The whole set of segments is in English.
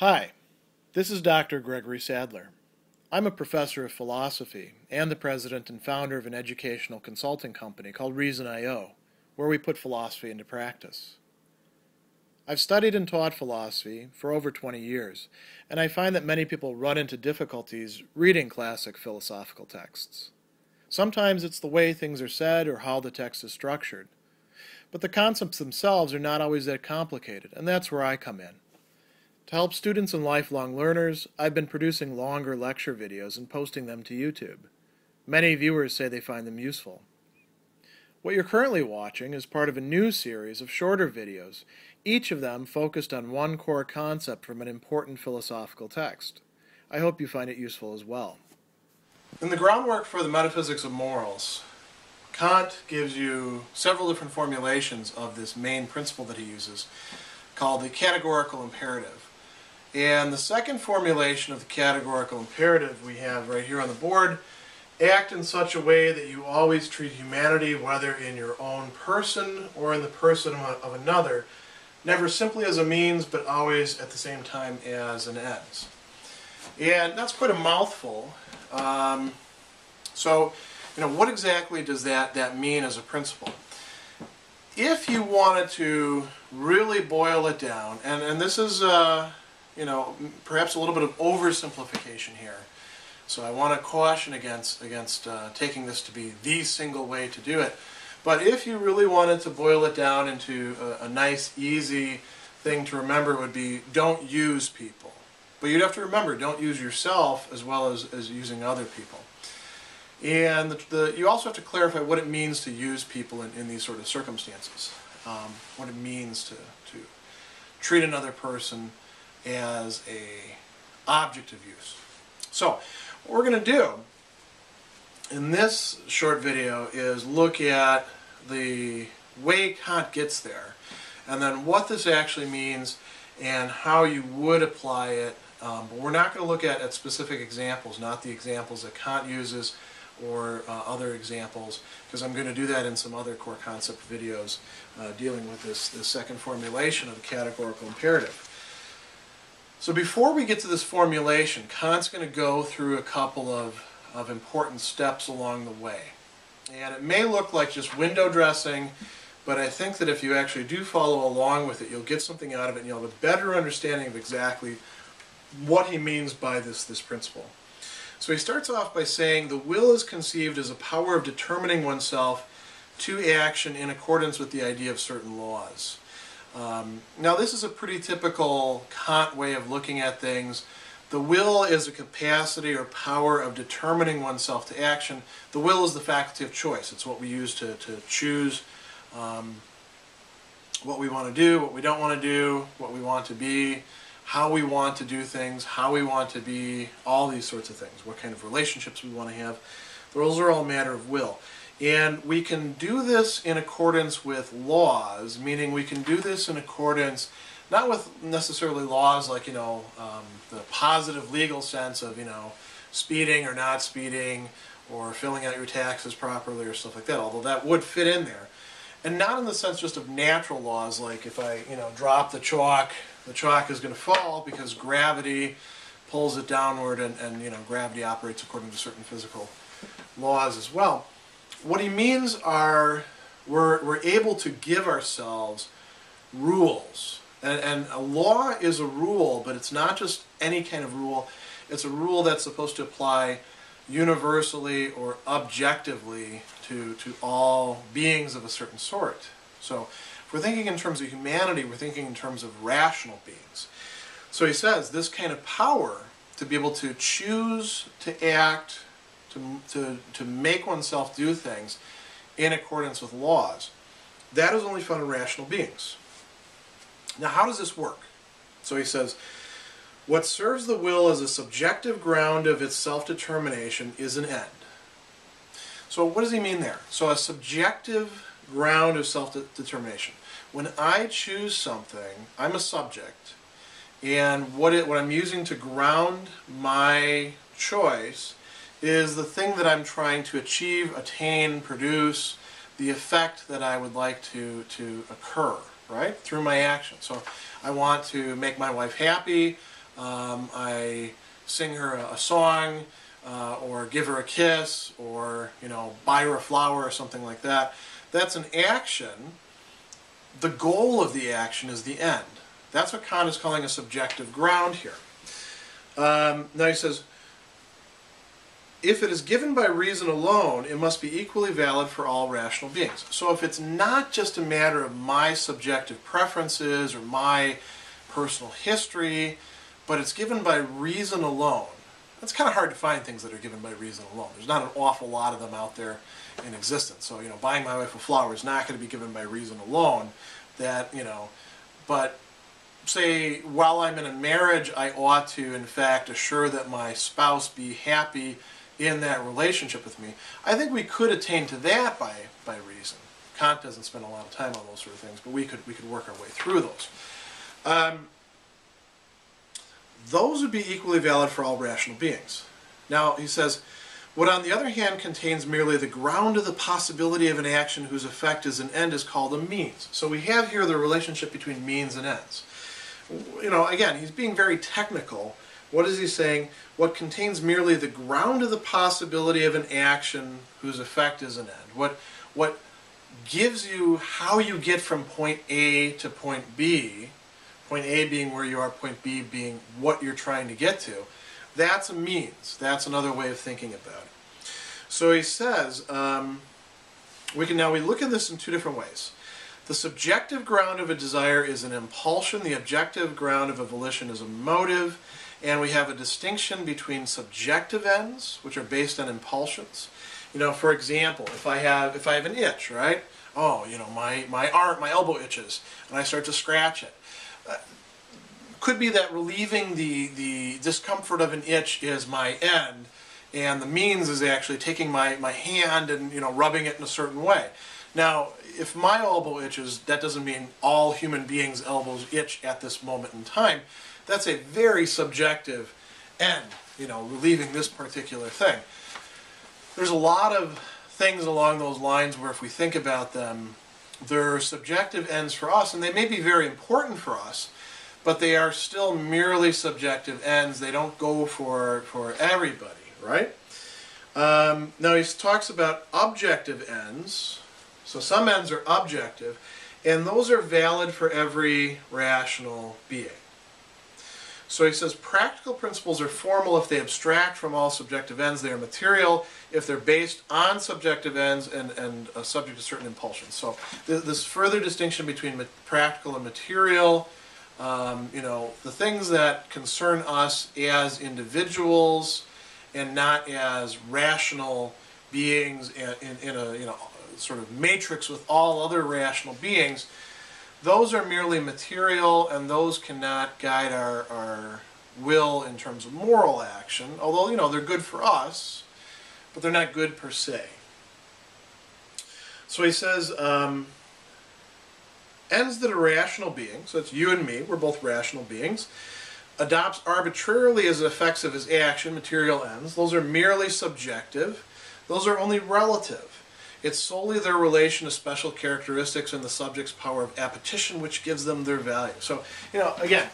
Hi, this is Dr. Gregory Sadler. I'm a professor of philosophy and the president and founder of an educational consulting company called Reason.io, where we put philosophy into practice. I've studied and taught philosophy for over 20 years, and I find that many people run into difficulties reading classic philosophical texts. Sometimes it's the way things are said or how the text is structured. But the concepts themselves are not always that complicated, and that's where I come in. To help students and lifelong learners, I've been producing longer lecture videos and posting them to YouTube. Many viewers say they find them useful. What you're currently watching is part of a new series of shorter videos, each of them focused on one core concept from an important philosophical text. I hope you find it useful as well. In the groundwork for the metaphysics of morals, Kant gives you several different formulations of this main principle that he uses called the categorical imperative. And the second formulation of the categorical imperative we have right here on the board, act in such a way that you always treat humanity, whether in your own person or in the person of another, never simply as a means, but always at the same time as an ends. And that's quite a mouthful. Um, so, you know, what exactly does that, that mean as a principle? If you wanted to really boil it down, and, and this is, uh, you know, perhaps a little bit of oversimplification here. So I want to caution against, against uh, taking this to be the single way to do it. But if you really wanted to boil it down into a, a nice, easy thing to remember would be don't use people. But you'd have to remember, don't use yourself as well as, as using other people. And the, the, you also have to clarify what it means to use people in, in these sort of circumstances. Um, what it means to, to treat another person as a object of use. So what we're going to do in this short video is look at the way Kant gets there and then what this actually means and how you would apply it. Um, but we're not going to look at, at specific examples, not the examples that Kant uses or uh, other examples, because I'm going to do that in some other core concept videos uh, dealing with this, this second formulation of the categorical imperative. So before we get to this formulation, Kant's going to go through a couple of, of important steps along the way. And it may look like just window dressing, but I think that if you actually do follow along with it, you'll get something out of it and you'll have a better understanding of exactly what he means by this, this principle. So he starts off by saying the will is conceived as a power of determining oneself to action in accordance with the idea of certain laws. Um, now this is a pretty typical Kant way of looking at things. The will is a capacity or power of determining oneself to action. The will is the faculty of choice. It's what we use to, to choose um, what we want to do, what we don't want to do, what we want to be, how we want to do things, how we want to be, all these sorts of things, what kind of relationships we want to have. Those are all matter of will. And we can do this in accordance with laws, meaning we can do this in accordance not with necessarily laws like, you know, um, the positive legal sense of, you know, speeding or not speeding or filling out your taxes properly or stuff like that, although that would fit in there. And not in the sense just of natural laws, like if I, you know, drop the chalk, the chalk is going to fall because gravity pulls it downward and, and, you know, gravity operates according to certain physical laws as well. What he means are we're, we're able to give ourselves rules. And, and a law is a rule, but it's not just any kind of rule. It's a rule that's supposed to apply universally or objectively to, to all beings of a certain sort. So if we're thinking in terms of humanity, we're thinking in terms of rational beings. So he says this kind of power to be able to choose to act to, to, to make oneself do things in accordance with laws. That is only found in rational beings. Now, how does this work? So he says, what serves the will as a subjective ground of its self-determination is an end. So what does he mean there? So a subjective ground of self-determination. When I choose something, I'm a subject, and what, it, what I'm using to ground my choice is the thing that I'm trying to achieve, attain, produce, the effect that I would like to, to occur, right, through my action. So I want to make my wife happy, um, I sing her a, a song, uh, or give her a kiss, or you know, buy her a flower or something like that. That's an action. The goal of the action is the end. That's what Kant is calling a subjective ground here. Um, now he says, if it is given by reason alone, it must be equally valid for all rational beings. So if it's not just a matter of my subjective preferences or my personal history, but it's given by reason alone, it's kind of hard to find things that are given by reason alone. There's not an awful lot of them out there in existence. So, you know, buying my wife a flower is not going to be given by reason alone. That, you know, but say while I'm in a marriage, I ought to, in fact, assure that my spouse be happy in that relationship with me. I think we could attain to that by, by reason. Kant doesn't spend a lot of time on those sort of things, but we could, we could work our way through those. Um, those would be equally valid for all rational beings. Now, he says, what on the other hand contains merely the ground of the possibility of an action whose effect is an end is called a means. So we have here the relationship between means and ends. You know, again, he's being very technical. What is he saying? What contains merely the ground of the possibility of an action whose effect is an end. What, what gives you how you get from point A to point B point A being where you are, point B being what you're trying to get to. That's a means. That's another way of thinking about it. So he says, um, we can now we look at this in two different ways. The subjective ground of a desire is an impulsion. The objective ground of a volition is a motive. And we have a distinction between subjective ends, which are based on impulsions. You know, for example, if I have if I have an itch, right? Oh, you know, my my arm, my elbow itches, and I start to scratch it uh, could be that relieving the, the discomfort of an itch is my end, and the means is actually taking my, my hand and you know rubbing it in a certain way. Now, if my elbow itches, that doesn't mean all human beings' elbows itch at this moment in time. That's a very subjective end, you know, relieving this particular thing. There's a lot of things along those lines where if we think about them, they're subjective ends for us, and they may be very important for us, but they are still merely subjective ends. They don't go for, for everybody, right? Um, now he talks about objective ends. So some ends are objective, and those are valid for every rational being. So he says practical principles are formal if they abstract from all subjective ends. They are material if they're based on subjective ends and, and uh, subject to certain impulsions. So th this further distinction between practical and material um, you know, the things that concern us as individuals and not as rational beings in, in, in a you know, sort of matrix with all other rational beings, those are merely material and those cannot guide our, our will in terms of moral action, although, you know, they're good for us, but they're not good per se. So he says, um, ends that a rational being, so it's you and me, we're both rational beings, adopts arbitrarily as effects of his action, material ends, those are merely subjective, those are only relative. It's solely their relation to special characteristics and the subject's power of appetition which gives them their value. So, you know, again,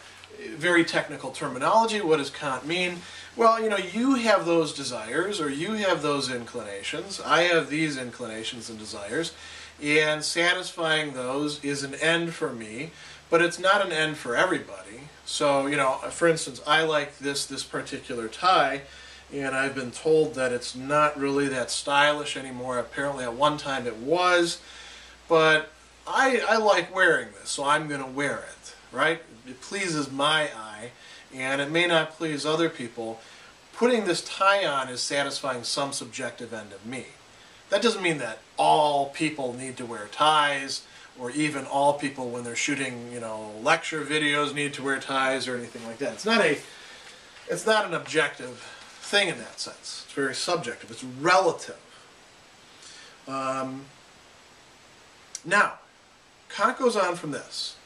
very technical terminology. What does Kant mean? Well, you know, you have those desires or you have those inclinations. I have these inclinations and desires and satisfying those is an end for me, but it's not an end for everybody. So, you know, for instance, I like this this particular tie, and I've been told that it's not really that stylish anymore. Apparently, at one time it was, but I, I like wearing this, so I'm going to wear it, right? It pleases my eye, and it may not please other people. Putting this tie on is satisfying some subjective end of me. That doesn't mean that all people need to wear ties or even all people when they're shooting, you know, lecture videos need to wear ties or anything like that. It's not a it's not an objective thing in that sense. It's very subjective. It's relative. Um, now, Kant goes on from this.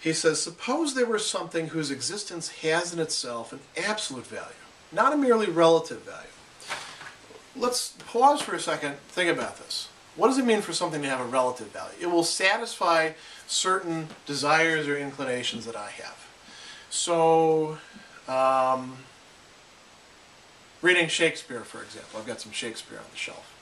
He says, suppose there were something whose existence has in itself an absolute value, not a merely relative value let's pause for a second, think about this. What does it mean for something to have a relative value? It will satisfy certain desires or inclinations that I have. So, um, reading Shakespeare, for example, I've got some Shakespeare on the shelf.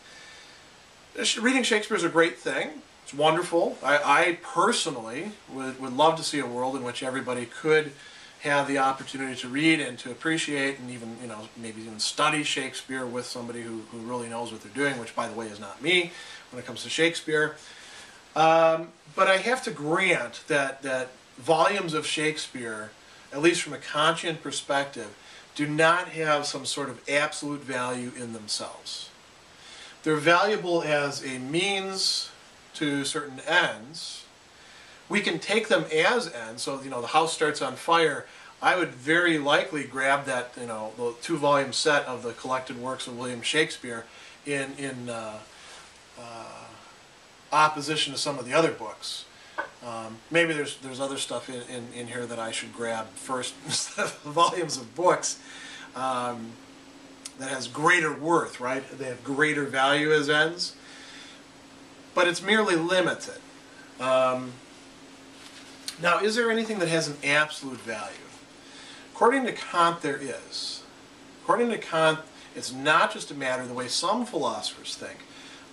Reading Shakespeare is a great thing. It's wonderful. I, I personally would, would love to see a world in which everybody could have the opportunity to read and to appreciate and even, you know, maybe even study Shakespeare with somebody who, who really knows what they're doing, which, by the way, is not me when it comes to Shakespeare. Um, but I have to grant that, that volumes of Shakespeare, at least from a Kantian perspective, do not have some sort of absolute value in themselves. They're valuable as a means to certain ends. We can take them as ends. So, you know, the house starts on fire. I would very likely grab that, you know, the two volume set of the collected works of William Shakespeare in, in uh, uh, opposition to some of the other books. Um, maybe there's there's other stuff in, in, in, here that I should grab first volumes of books um, that has greater worth, right? They have greater value as ends, but it's merely limited. Um, now, is there anything that has an absolute value? According to Kant, there is. According to Kant, it's not just a matter of the way some philosophers think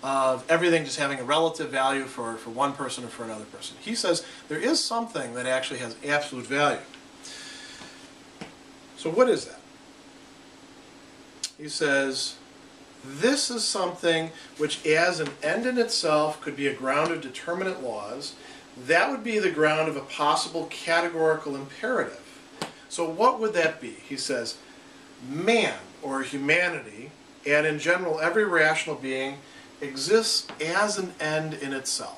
of everything just having a relative value for, for one person or for another person. He says there is something that actually has absolute value. So what is that? He says, this is something which as an end in itself could be a ground of determinate laws. That would be the ground of a possible categorical imperative. So what would that be? He says, man, or humanity, and in general every rational being, exists as an end in itself.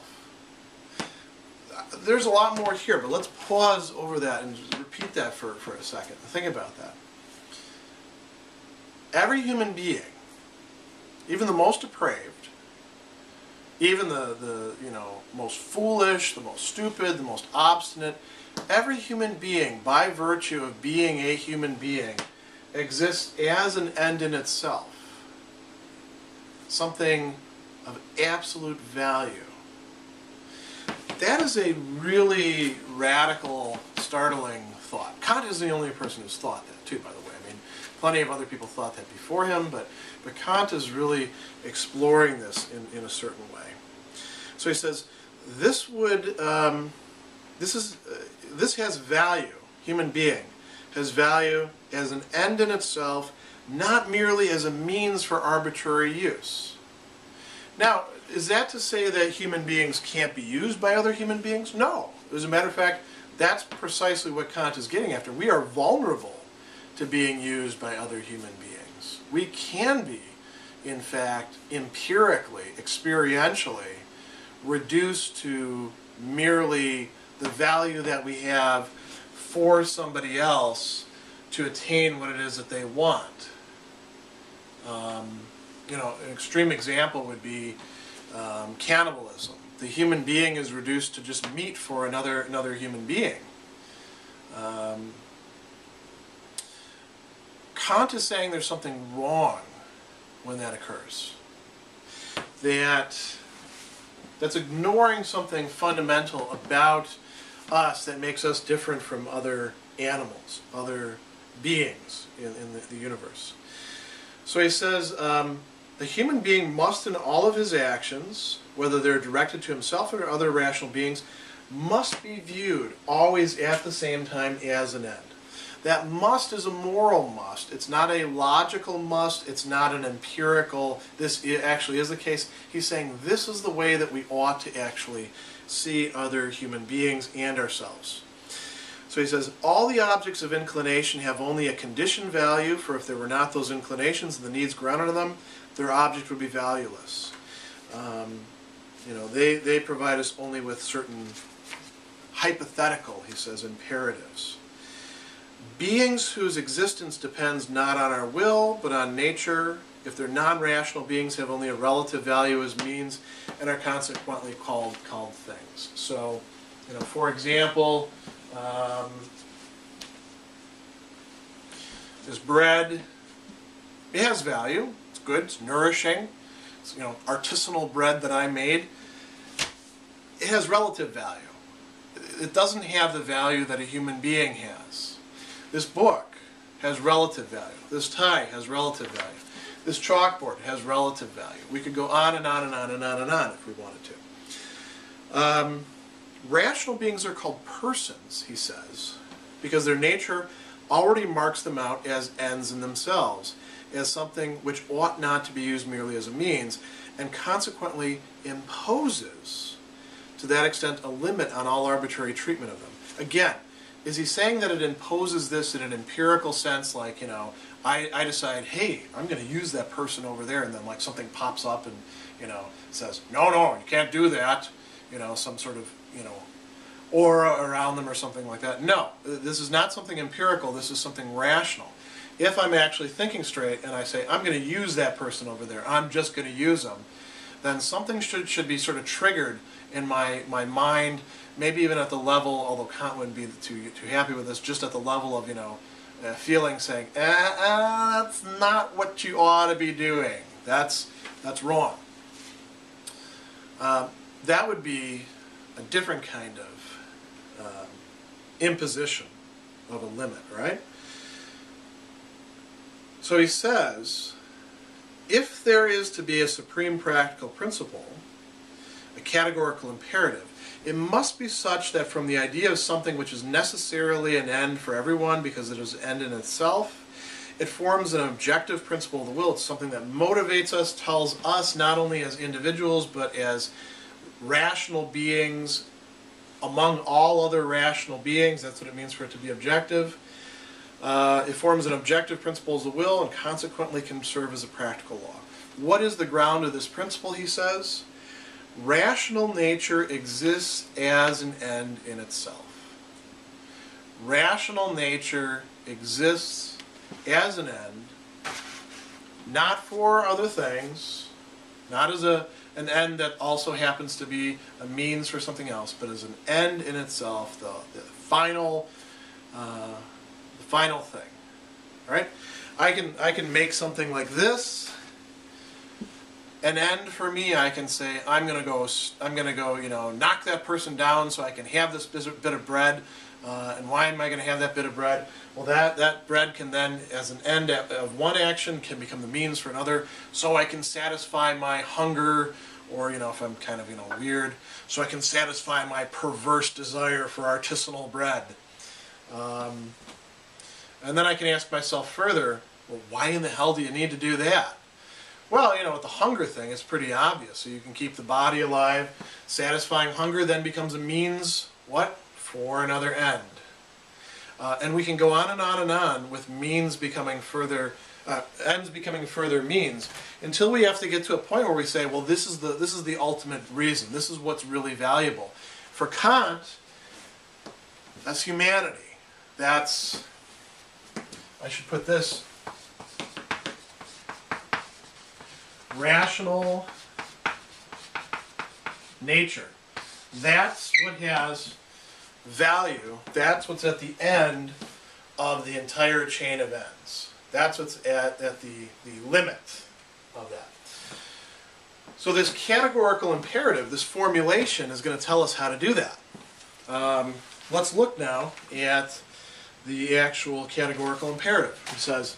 There's a lot more here, but let's pause over that and repeat that for, for a second. Think about that. Every human being, even the most depraved, even the, the you know most foolish, the most stupid, the most obstinate, every human being, by virtue of being a human being, exists as an end in itself. Something of absolute value. That is a really radical, startling thought. Kant is the only person who's thought that, too, by the way. I mean, plenty of other people thought that before him, but, but Kant is really exploring this in, in a certain way. So he says, this would, um, this is, uh, this has value, human being, has value as an end in itself, not merely as a means for arbitrary use. Now, is that to say that human beings can't be used by other human beings? No. As a matter of fact, that's precisely what Kant is getting after. We are vulnerable to being used by other human beings. We can be, in fact, empirically, experientially, reduced to merely the value that we have for somebody else to attain what it is that they want. Um, you know, an extreme example would be um, cannibalism. The human being is reduced to just meat for another another human being. Um, Kant is saying there's something wrong when that occurs. That that's ignoring something fundamental about us that makes us different from other animals, other beings in, in the, the universe. So he says, um, the human being must in all of his actions, whether they're directed to himself or other rational beings, must be viewed always at the same time as an end. That must is a moral must. It's not a logical must. It's not an empirical, this actually is the case. He's saying this is the way that we ought to actually see other human beings and ourselves. So he says, all the objects of inclination have only a conditioned value, for if there were not those inclinations and the needs grounded in them, their object would be valueless. Um, you know, they, they provide us only with certain hypothetical, he says, imperatives. Beings whose existence depends not on our will, but on nature, if they're non-rational beings, have only a relative value as means and are consequently called, called things. So, you know, for example, um, this bread, it has value. It's good. It's nourishing. It's, you know, artisanal bread that I made. It has relative value. It doesn't have the value that a human being has. This book has relative value. This tie has relative value. This chalkboard has relative value. We could go on and on and on and on and on if we wanted to. Um, rational beings are called persons, he says, because their nature already marks them out as ends in themselves, as something which ought not to be used merely as a means, and consequently imposes, to that extent, a limit on all arbitrary treatment of them. Again, is he saying that it imposes this in an empirical sense, like, you know, I, I decide, hey, I'm going to use that person over there, and then like something pops up and, you know, says, no, no, you can't do that, you know, some sort of, you know, aura around them or something like that. No, this is not something empirical, this is something rational. If I'm actually thinking straight and I say, I'm going to use that person over there, I'm just going to use them, then something should, should be sort of triggered in my, my mind, maybe even at the level, although Kant wouldn't be too, too happy with this, just at the level of, you know, uh, feeling saying, eh, uh, that's not what you ought to be doing. That's, that's wrong. Uh, that would be a different kind of um, imposition of a limit, right? So he says, if there is to be a supreme practical principle, a categorical imperative, it must be such that from the idea of something which is necessarily an end for everyone because it is an end in itself, it forms an objective principle of the will. It's something that motivates us, tells us not only as individuals but as rational beings among all other rational beings. That's what it means for it to be objective. Uh, it forms an objective principle as a will and consequently can serve as a practical law. What is the ground of this principle, he says? Rational nature exists as an end in itself. Rational nature exists as an end, not for other things, not as a an end that also happens to be a means for something else, but as an end in itself, the, the final, uh, the final thing. All right, I can I can make something like this. An end for me, I can say I'm gonna go. I'm gonna go. You know, knock that person down so I can have this bit of bread. Uh, and why am I going to have that bit of bread? Well, that, that bread can then, as an end of one action, can become the means for another, so I can satisfy my hunger, or, you know, if I'm kind of, you know, weird, so I can satisfy my perverse desire for artisanal bread. Um, and then I can ask myself further, well, why in the hell do you need to do that? Well, you know, with the hunger thing, it's pretty obvious. So you can keep the body alive. Satisfying hunger then becomes a means, what? For another end. Uh, and we can go on and on and on with means becoming further, uh, ends becoming further means, until we have to get to a point where we say, well, this is the, this is the ultimate reason. This is what's really valuable. For Kant, that's humanity. That's, I should put this, rational nature. That's what has value, that's what's at the end of the entire chain of ends. That's what's at, at the, the limit of that. So this categorical imperative, this formulation, is going to tell us how to do that. Um, let's look now at the actual categorical imperative. It says,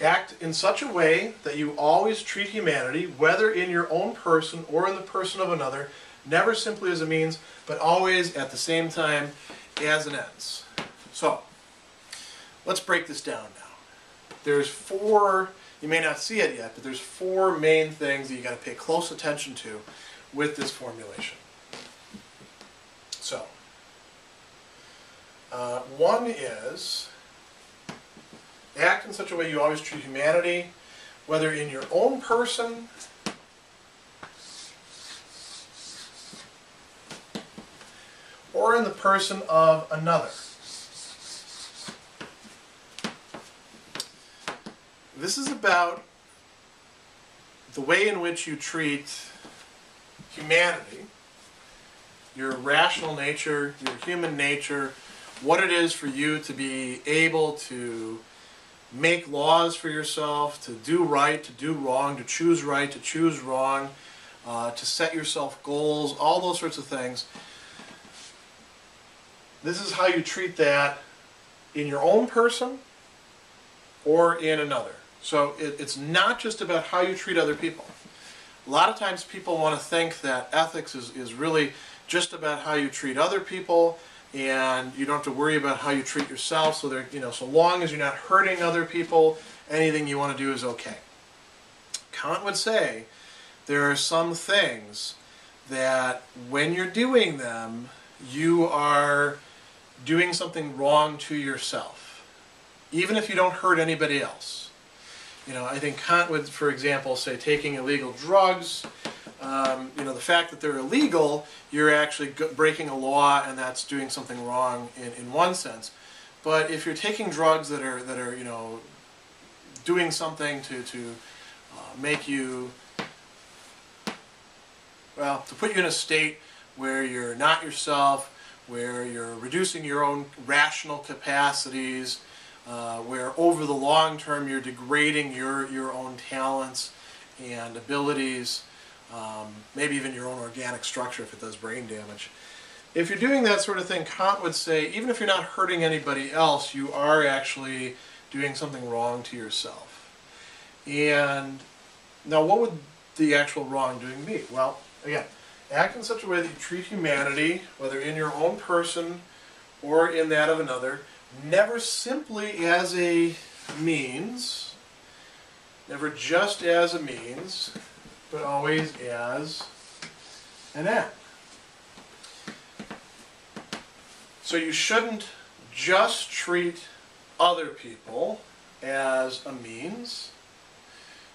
act in such a way that you always treat humanity, whether in your own person or in the person of another, Never simply as a means, but always at the same time as an ends. So, let's break this down now. There's four, you may not see it yet, but there's four main things that you got to pay close attention to with this formulation. So, uh, one is act in such a way you always treat humanity, whether in your own person or in the person of another. This is about the way in which you treat humanity, your rational nature, your human nature, what it is for you to be able to make laws for yourself, to do right, to do wrong, to choose right, to choose wrong, uh, to set yourself goals, all those sorts of things. This is how you treat that in your own person or in another. So it, it's not just about how you treat other people. A lot of times people want to think that ethics is, is really just about how you treat other people and you don't have to worry about how you treat yourself so there you know so long as you're not hurting other people anything you want to do is okay kant would say there are some things that when you're doing them you are doing something wrong to yourself even if you don't hurt anybody else you know i think kant would for example say taking illegal drugs um, you know, the fact that they're illegal, you're actually breaking a law and that's doing something wrong in, in one sense. But if you're taking drugs that are, that are you know, doing something to, to uh, make you, well, to put you in a state where you're not yourself, where you're reducing your own rational capacities, uh, where over the long term you're degrading your, your own talents and abilities, um, maybe even your own organic structure if it does brain damage. If you're doing that sort of thing, Kant would say, even if you're not hurting anybody else, you are actually doing something wrong to yourself. And now what would the actual wrongdoing be? Well, again, act in such a way that you treat humanity, whether in your own person or in that of another, never simply as a means, never just as a means, but always as an end. So you shouldn't just treat other people as a means.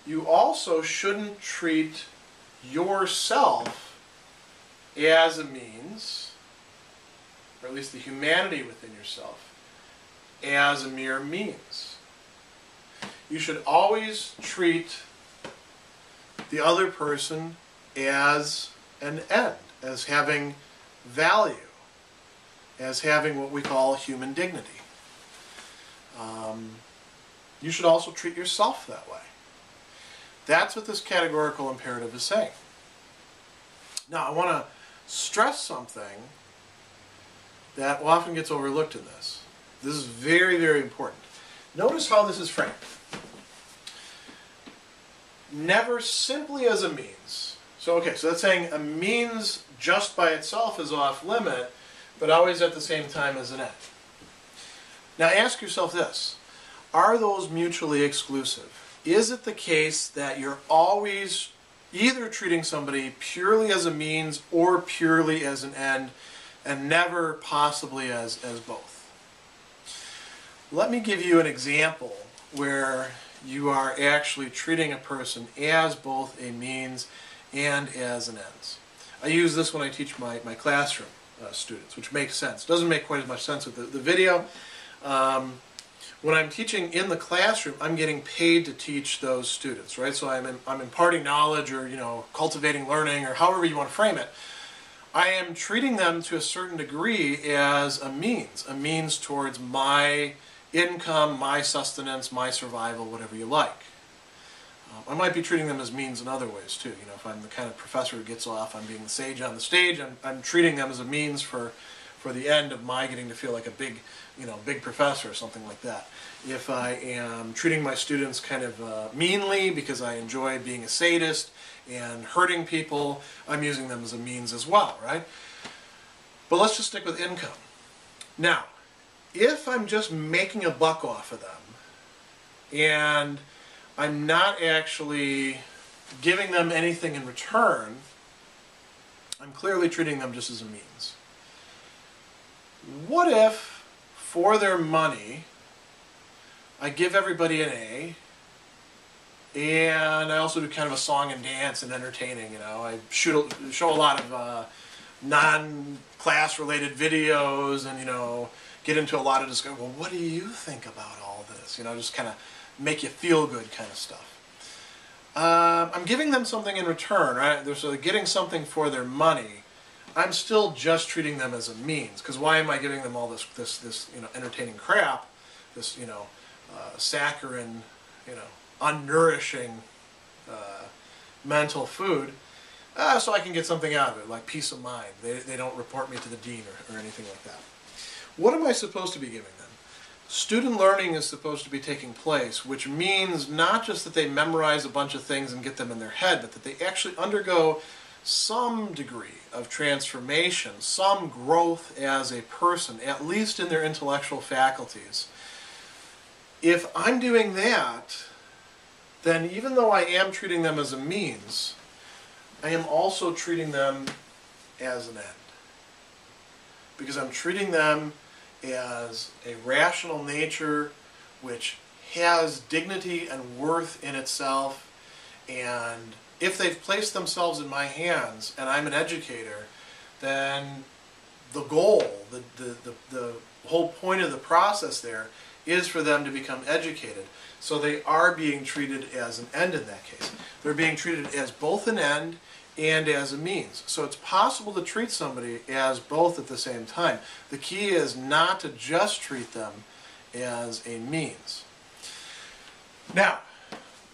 You also shouldn't treat yourself as a means, or at least the humanity within yourself, as a mere means. You should always treat the other person as an end, as having value, as having what we call human dignity. Um, you should also treat yourself that way. That's what this categorical imperative is saying. Now, I want to stress something that often gets overlooked in this. This is very, very important. Notice how this is framed never simply as a means. So, okay, so that's saying a means just by itself is off limit, but always at the same time as an end. Now ask yourself this, are those mutually exclusive? Is it the case that you're always either treating somebody purely as a means or purely as an end, and never possibly as, as both? Let me give you an example where you are actually treating a person as both a means and as an ends. I use this when I teach my, my classroom uh, students, which makes sense. Doesn't make quite as much sense with the, the video. Um, when I'm teaching in the classroom, I'm getting paid to teach those students, right? So I'm, in, I'm imparting knowledge or, you know, cultivating learning or however you want to frame it. I am treating them to a certain degree as a means, a means towards my income, my sustenance, my survival, whatever you like. Uh, I might be treating them as means in other ways too. You know, if I'm the kind of professor who gets off on being the sage on the stage, I'm, I'm treating them as a means for, for the end of my getting to feel like a big, you know, big professor or something like that. If I am treating my students kind of uh, meanly because I enjoy being a sadist and hurting people, I'm using them as a means as well, right? But let's just stick with income. Now, if I'm just making a buck off of them and I'm not actually giving them anything in return, I'm clearly treating them just as a means. What if, for their money, I give everybody an A, and I also do kind of a song and dance and entertaining, you know. I shoot, show a lot of uh, non-class related videos and, you know, get into a lot of discussion. Well, what do you think about all this? You know, just kind of make you feel good kind of stuff. Um, I'm giving them something in return, right? They're sort of getting something for their money. I'm still just treating them as a means, because why am I giving them all this, this, this, you know, entertaining crap, this, you know, uh, saccharine, you know, unnourishing uh, mental food, uh, so I can get something out of it, like peace of mind. They, they don't report me to the dean or, or anything like that. What am I supposed to be giving them? student learning is supposed to be taking place, which means not just that they memorize a bunch of things and get them in their head, but that they actually undergo some degree of transformation, some growth as a person, at least in their intellectual faculties. If I'm doing that, then even though I am treating them as a means, I am also treating them as an end. Because I'm treating them as a rational nature which has dignity and worth in itself and if they've placed themselves in my hands and I'm an educator, then the goal, the, the, the, the, whole point of the process there is for them to become educated. So they are being treated as an end in that case. They're being treated as both an end and as a means. So it's possible to treat somebody as both at the same time. The key is not to just treat them as a means. Now,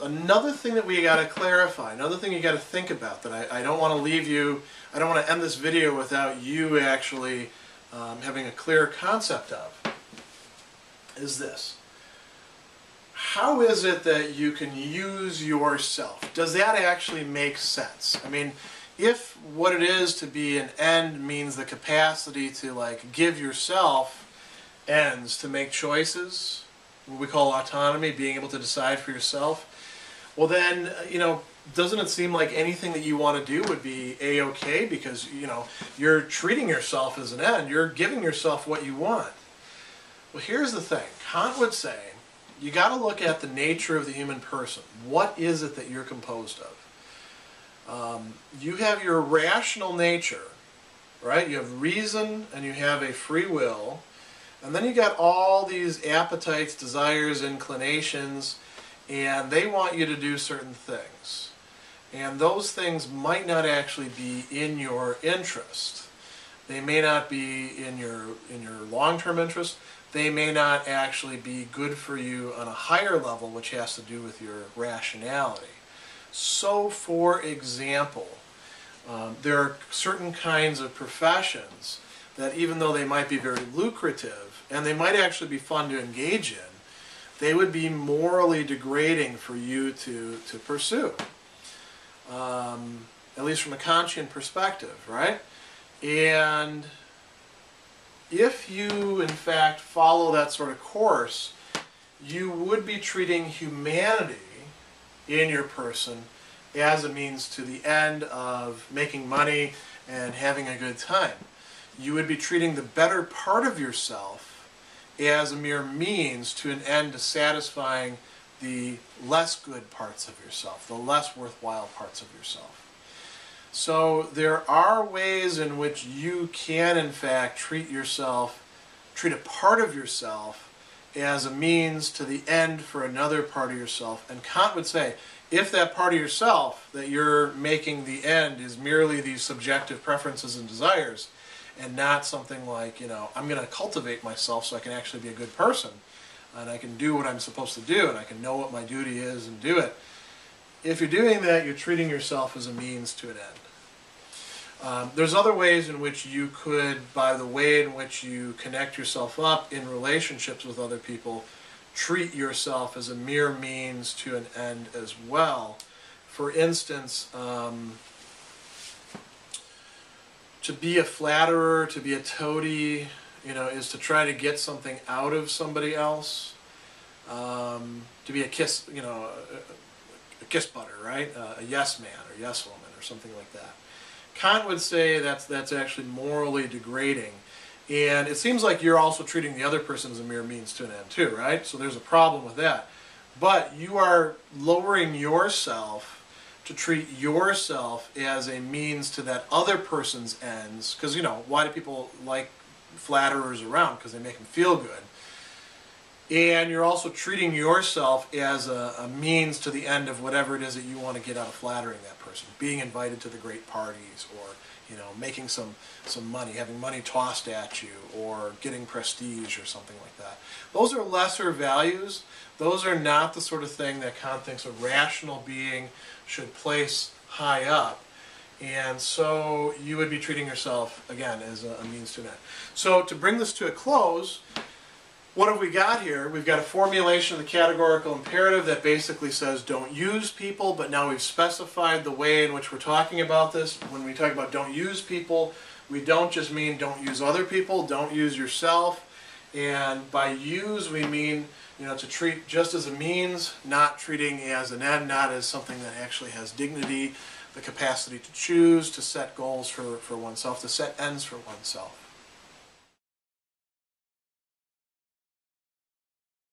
another thing that we got to clarify, another thing you got to think about that I, I don't want to leave you, I don't want to end this video without you actually um, having a clear concept of, is this. How is it that you can use yourself? Does that actually make sense? I mean, if what it is to be an end means the capacity to like give yourself ends to make choices, what we call autonomy, being able to decide for yourself, well then, you know, doesn't it seem like anything that you want to do would be a-okay because, you know, you're treating yourself as an end. You're giving yourself what you want. Well, here's the thing. Kant would say, you got to look at the nature of the human person. What is it that you're composed of? Um, you have your rational nature, right? You have reason and you have a free will. And then you got all these appetites, desires, inclinations, and they want you to do certain things. And those things might not actually be in your interest. They may not be in your in your long-term interest. They may not actually be good for you on a higher level, which has to do with your rationality. So, for example, um, there are certain kinds of professions that even though they might be very lucrative and they might actually be fun to engage in, they would be morally degrading for you to, to pursue. Um, at least from a Kantian perspective, right? And if you, in fact, follow that sort of course, you would be treating humanity in your person as a means to the end of making money and having a good time. You would be treating the better part of yourself as a mere means to an end to satisfying the less good parts of yourself, the less worthwhile parts of yourself. So there are ways in which you can, in fact, treat yourself, treat a part of yourself as a means to the end for another part of yourself. And Kant would say, if that part of yourself that you're making the end is merely these subjective preferences and desires, and not something like, you know, I'm going to cultivate myself so I can actually be a good person and I can do what I'm supposed to do and I can know what my duty is and do it. If you're doing that, you're treating yourself as a means to an end. Um, there's other ways in which you could, by the way in which you connect yourself up in relationships with other people, treat yourself as a mere means to an end as well. For instance, um, to be a flatterer, to be a toady, you know, is to try to get something out of somebody else. Um, to be a kiss, you know, a, a kiss butter, right? Uh, a yes man or yes woman or something like that. Kant would say that's that's actually morally degrading. And it seems like you're also treating the other person as a mere means to an end too, right? So there's a problem with that. But you are lowering yourself to treat yourself as a means to that other person's ends. Because, you know, why do people like flatterers around? Because they make them feel good. And you're also treating yourself as a, a, means to the end of whatever it is that you want to get out of flattering that person. Being invited to the great parties or, you know, making some, some money, having money tossed at you or getting prestige or something like that. Those are lesser values. Those are not the sort of thing that Kant thinks a rational being should place high up. And so you would be treating yourself, again, as a, means to an end. So to bring this to a close, what have we got here? We've got a formulation of the categorical imperative that basically says don't use people, but now we've specified the way in which we're talking about this. When we talk about don't use people, we don't just mean don't use other people, don't use yourself. And by use, we mean you know to treat just as a means, not treating as an end, not as something that actually has dignity, the capacity to choose, to set goals for, for oneself, to set ends for oneself.